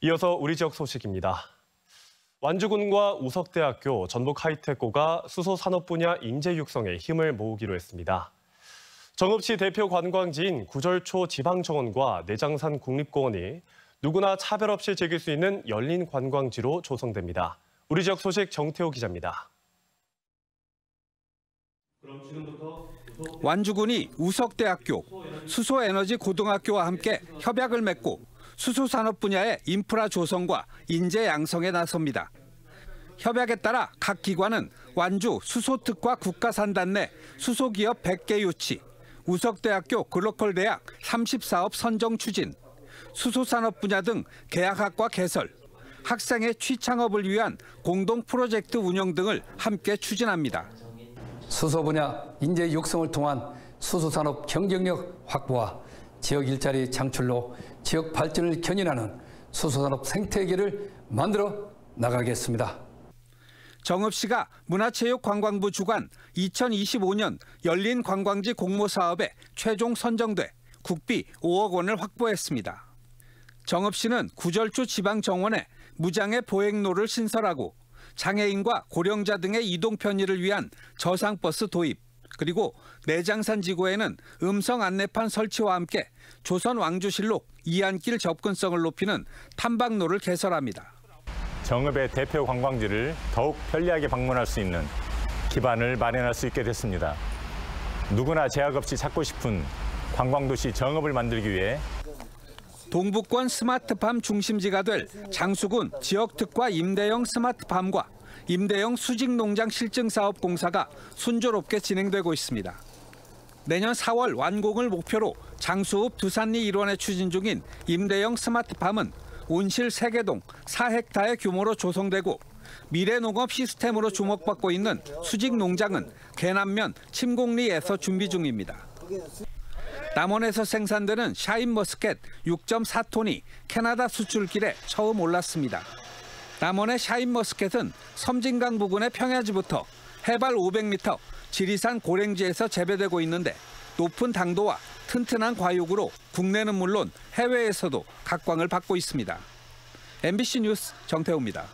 이어서 우리 지역 소식입니다. 완주군과 우석대학교, 전북하이테코가 수소 산업 분야 인재 육성에 힘을 모으기로 했습니다. 정읍시 대표 관광지인 구절초 지방정원과 내장산 국립공원이 누구나 차별 없이 즐길 수 있는 열린 관광지로 조성됩니다. 우리 지역 소식 정태호 기자입니다. 그럼 지금부터 완주군이 우석대학교, 수소에너지 고등학교와 함께 협약을 맺고 수소산업 분야의 인프라 조성과 인재 양성에 나섭니다. 협약에 따라 각 기관은 완주 수소특과 국가산단 내 수소기업 100개 유치, 우석대학교 글로컬대학 30사업 선정 추진, 수소산업 분야 등 계약학과 개설, 학생의 취창업을 위한 공동 프로젝트 운영 등을 함께 추진합니다. 수소 분야 인재 육성을 통한 수소산업 경쟁력 확보와 지역 일자리 창출로 지역 발전을 견인하는 수소산업 생태계를 만들어 나가겠습니다. 정읍시가 문화체육관광부 주관 2025년 열린 관광지 공모 사업에 최종 선정돼 국비 5억 원을 확보했습니다. 정읍시는 구절주 지방정원에 무장애 보행로를 신설하고 장애인과 고령자 등의 이동 편의를 위한 저상버스 도입, 그리고 내장산 지구에는 음성 안내판 설치와 함께 조선 왕주실록 이안길 접근성을 높이는 탐방로를 개설합니다. 정읍의 대표 관광지를 더욱 편리하게 방문할 수 있는 기반을 마련할 수 있게 됐습니다. 누구나 제약 없이 찾고 싶은 관광도시 정읍을 만들기 위해 동북권 스마트팜 중심지가 될 장수군 지역특화 임대형 스마트팜과 임대형 수직농장 실증사업 공사가 순조롭게 진행되고 있습니다. 내년 4월 완공을 목표로 장수읍 두산리 일원에 추진 중인 임대형 스마트팜은 온실 3개동 4헥타르 규모로 조성되고 미래농업 시스템으로 주목받고 있는 수직농장은 계남면 침곡리에서 준비 중입니다. 남원에서 생산되는 샤인머스켓 6.4톤이 캐나다 수출길에 처음 올랐습니다. 남원의 샤인머스켓은 섬진강 부근의 평야지부터 해발 500m 지리산 고랭지에서 재배되고 있는데 높은 당도와 튼튼한 과육으로 국내는 물론 해외에서도 각광을 받고 있습니다. MBC 뉴스 정태호입니다.